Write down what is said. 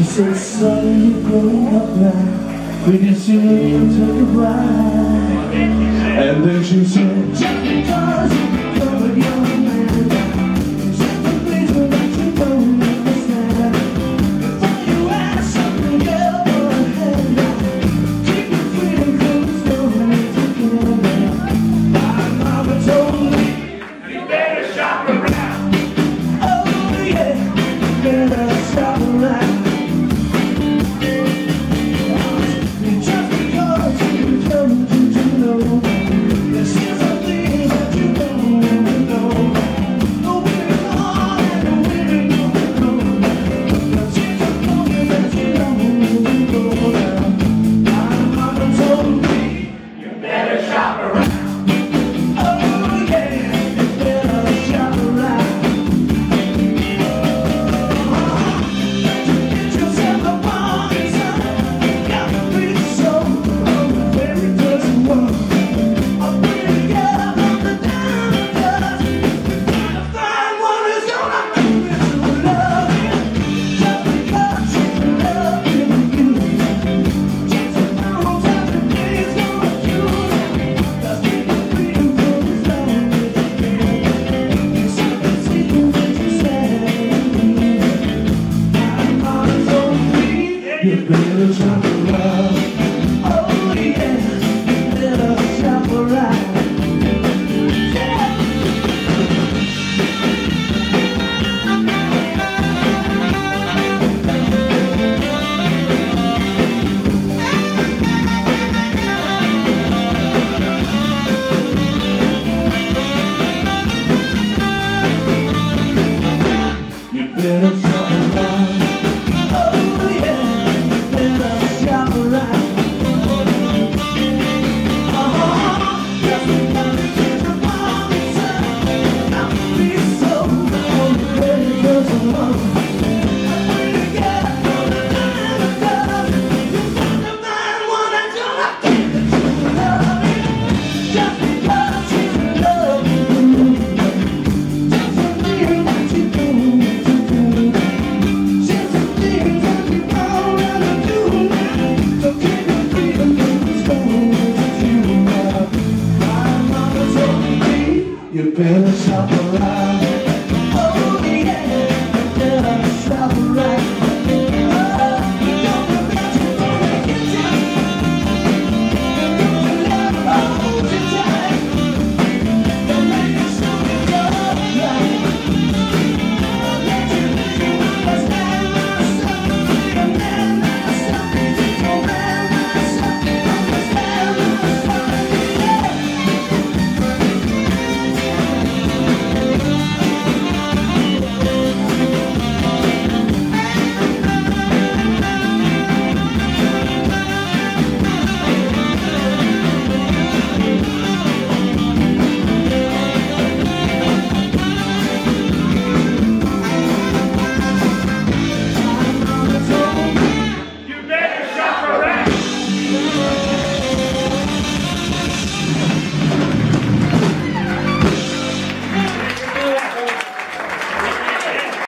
She said, son, you're growing up now. We can see you take a ride. And then she said, just because You better try. Oh.